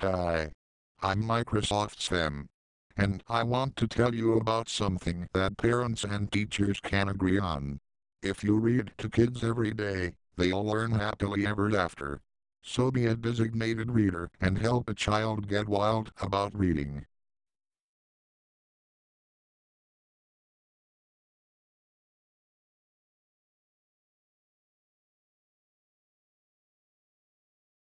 Hi. I'm Microsoft Sven. And I want to tell you about something that parents and teachers can agree on. If you read to kids every day, they'll learn happily ever after. So be a designated reader and help a child get wild about reading.